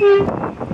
Música